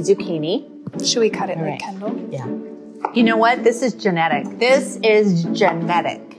zucchini. Should we cut it All like. Kendall? Yeah. You know what? This is genetic. This is genetic.